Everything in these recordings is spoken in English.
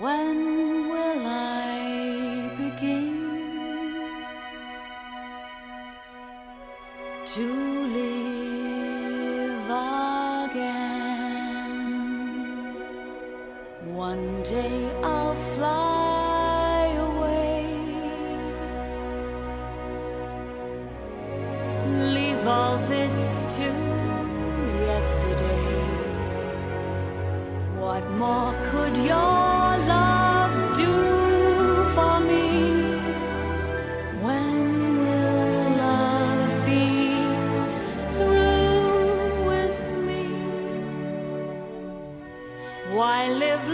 When will I begin to live again? One day I'll fly away, leave all this to yesterday. What more could your love do for me? When will love be through with me? Why live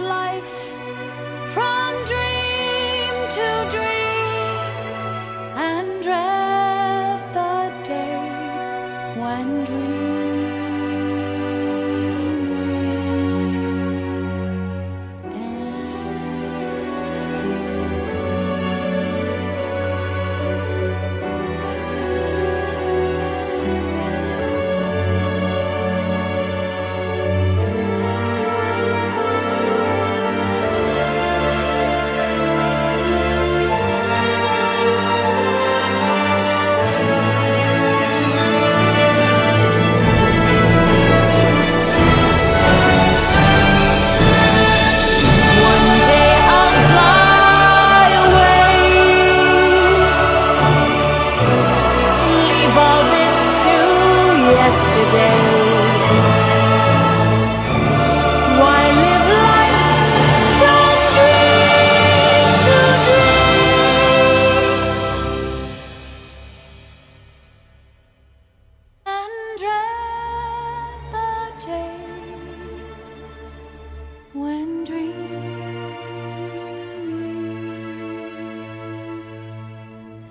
when dreaming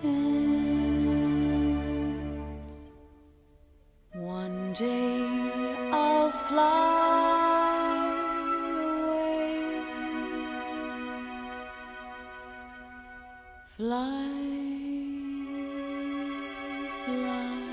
ends. One day I'll fly away, fly, fly.